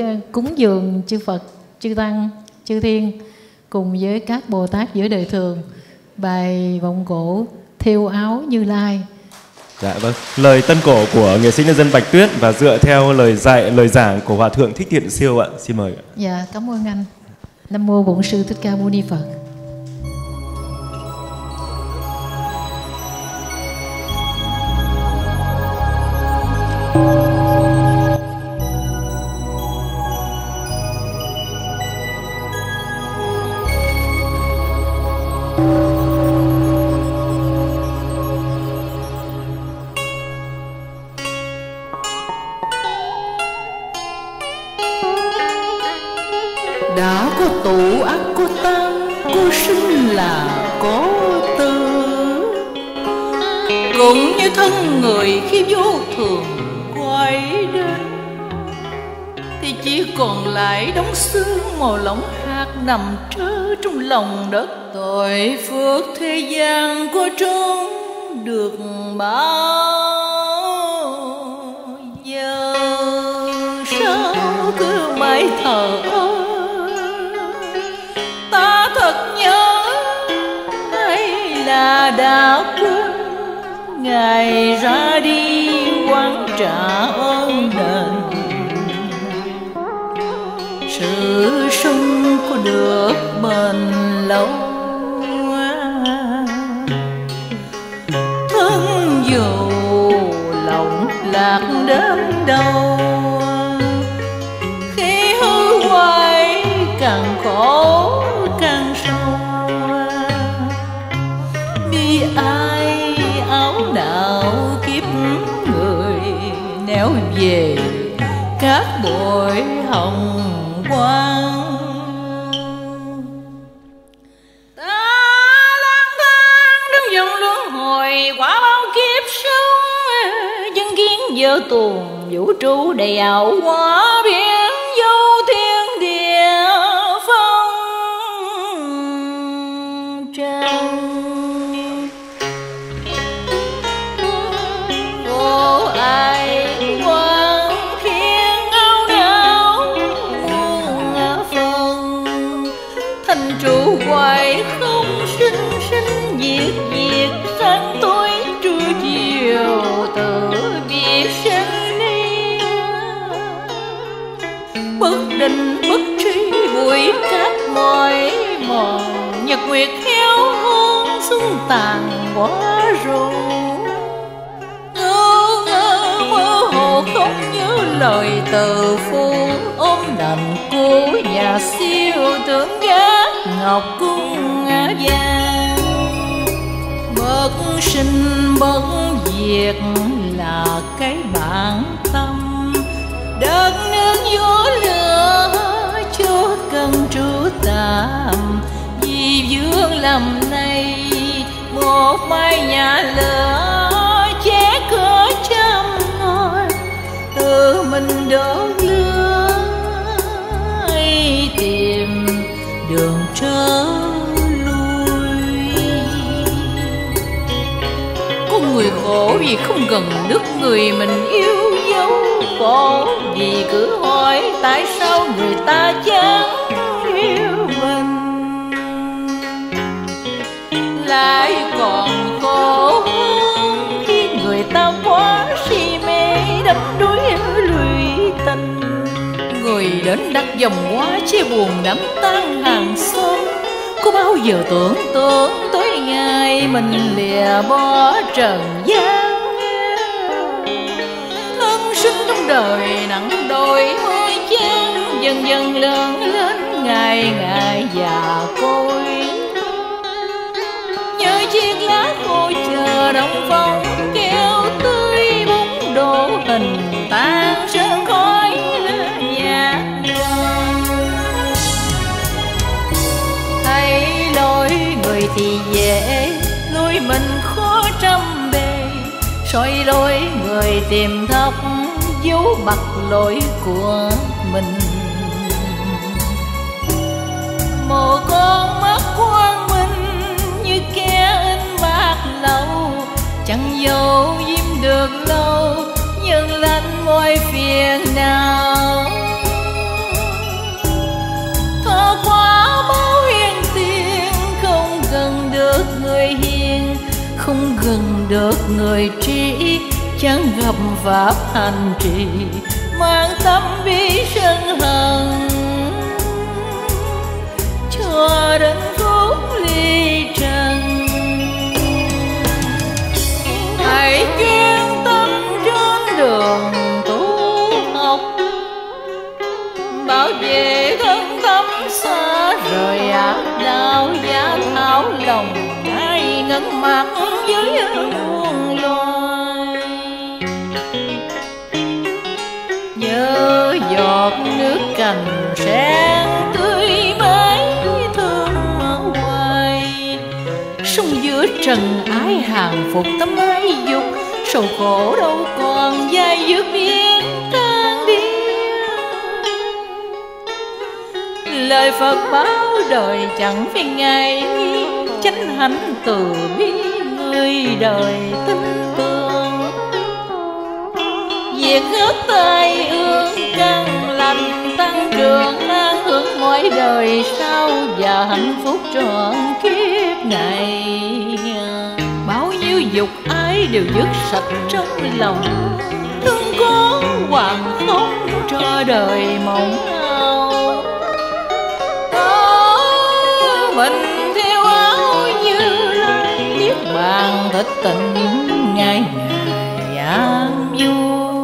để cúng dường chư Phật, chư Tăng, chư Thiên cùng với các Bồ Tát giữa đời thường bài vọng cổ thêu áo Như Lai. Dạ vâng. Lời tân cổ của nghệ sĩ nhân dân Bạch Tuyết và dựa theo lời dạy, lời giảng của Hòa thượng Thích Thiện Siêu ạ. Xin mời ạ. Dạ, cảm ơn anh. Nam mô Bổn sư Thích Ca Mâu Ni Phật. Đã có tụ ác có tăng cô sinh là có tư cũng như thân người khi vô thường quay đến, thì chỉ còn lại đống xương màu lỏng hạt nằm trơ trong lòng đất. Tội phước thế gian có trốn được bao giờ? Sao cứ mãi thờ ơ đã quên ngày ra đi, quán trả ơn đền. Sự sung có được bền lâu. Thương dù lòng lạc đến đâu bi ai áo đạo kiếp người. Néo về, các bội hồng quang. Ta lang thang đứng dòng luân hồi, quả bao kiếp sống dân kiến vợ tuồng vũ trụ đầy ảo hóa. Trụ hoài không sinh sinh diệt diệt sáng tối trưa chiều tự việc sinh ni. Bất định, bất tri, bụi cát mỏi mòn. Nhật nguyệt héo hôn xuống tàn quá rồi. Ngơ ngơ mơ hồ không nhớ lời từ phu ôm đành cô nhà siêu tưởng gác ngọc cung ngã vàng. Bất sinh bất diệt là cái bản tâm. Đất nước gió lửa, chúa cần trú tạm. Vì vương lầm này, một mái nhà lửa che cửa trăm ngôi. Tự mình đổ người khổ vì không gần nước người mình yêu dấu. Khổ vì cứ hỏi tại sao người ta chẳng yêu mình. Lại còn khổ hơn khi người ta quá si mê đắm đuối lụy tình. Người đến đặt dòng quá chia buồn đắm tan hàng xóm có bao giờ tưởng tưởng tới ngày mình lìa bỏ trần gian thân sinh trong đời nặng đôi hơi chán dần dần lớn lên ngày ngày già côi nhớ chiếc lá khô chờ đông phong kia. Thì dễ. Lối mình khó trăm bề, soi lối người tìm thấp dấu bặt lỗi của mình. Một con mắt quang minh như kẻ in bạc lâu chẳng dấu diêm được lâu, nhưng lạnh môi phiền nào được người trí chẳng gặp pháp hành trì, mang tâm bi sân hận cho đến phút ly trần. Hãy kiên tâm trên đường tu học, bảo vệ thân tâm xa rời ác đạo giá thảo lòng ai ngấn mặt với muôn loài. Nhớ giọt nước cành sen tươi mãi thương hoài. Sông giữa trần ái hàng phục tấm ái dục, sầu khổ đâu còn dài dứt biến tan đi lời Phật báo đời chẳng phải ngày chánh hạnh từ bi đời tin tưởng. Việc hết tay ương căn lành tăng trưởng an hưởng mỗi đời sau và hạnh phúc trọn kiếp này. Bao nhiêu dục ái đều dứt sạch trong lòng, thương có hoàng không cho đời mộng lai tình ngày ngày an vui.